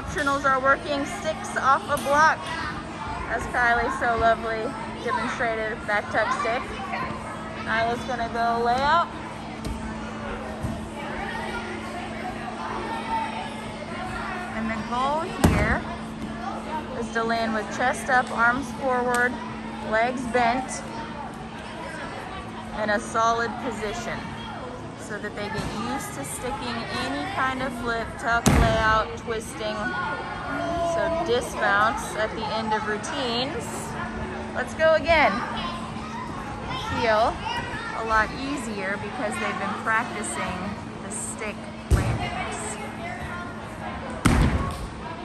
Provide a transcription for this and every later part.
optionals are working sticks off a block. As Kylie so lovely demonstrated back tuck stick. Nyla's gonna go layout. And the goal here is to land with chest up, arms forward, legs bent, in a solid position so that they get used to sticking any kind of flip, tuck, layout, twisting. So dismounts at the end of routines. Let's go again. Feel a lot easier because they've been practicing the stick landings.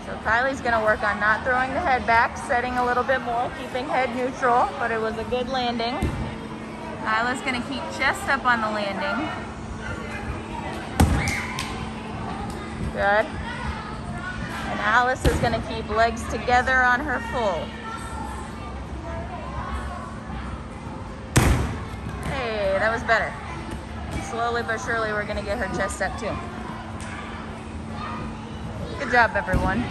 So Kylie's gonna work on not throwing the head back, setting a little bit more, keeping head neutral, but it was a good landing. Nyla's gonna keep chest up on the landing. Good. And Alice is gonna keep legs together on her full. Hey, that was better. Slowly but surely we're gonna get her chest up too. Good job, everyone.